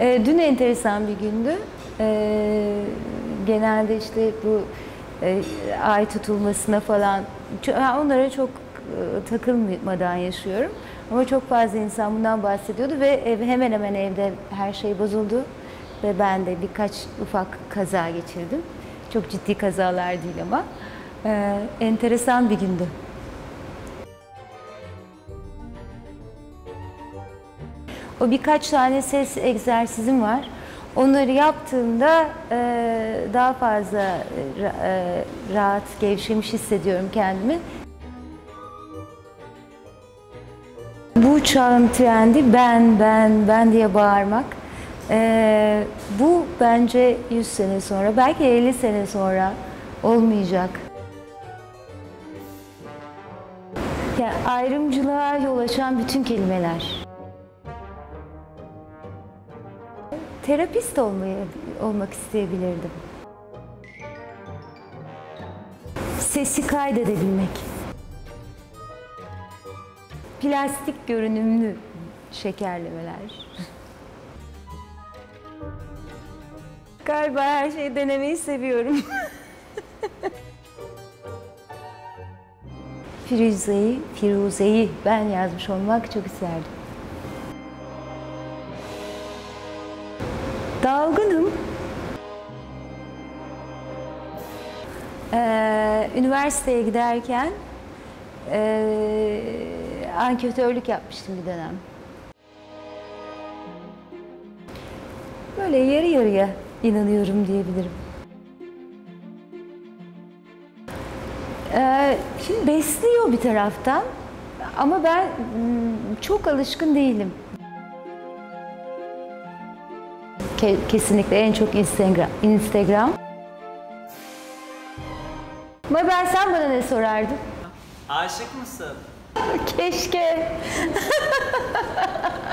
E, dün enteresan bir gündü. E, genelde işte bu e, ay tutulmasına falan onlara çok e, takılmadan yaşıyorum. Ama çok fazla insan bundan bahsediyordu ve ev, hemen hemen evde her şey bozuldu. Ve ben de birkaç ufak kaza geçirdim. Çok ciddi kazalar değil ama. E, enteresan bir gündü. O birkaç tane ses egzersizim var. Onları yaptığımda e, daha fazla e, e, rahat, gevşemiş hissediyorum kendimi. Bu çağın trendi ben, ben, ben diye bağırmak. E, bu bence 100 sene sonra, belki 50 sene sonra olmayacak. Yani ayrımcılığa yol açan bütün kelimeler. Terapist olmayı olmak isteyebilirdim. Sesi kaydedebilmek. Plastik görünümlü şekerlemeler. Galiba her şeyi denemeyi seviyorum. Firuze'yi, Firuze'yi ben yazmış olmak çok isterdim. Dalgınım. Ee, üniversiteye giderken ee, anketörlük yapmıştım bir dönem. Böyle yarı yarıya inanıyorum diyebilirim. Ee, şimdi besliyor bir taraftan ama ben mm, çok alışkın değilim. Kesinlikle en çok Instagram. Instagram. Ama ben sen bana ne sorardın? Aşık mısın? Keşke.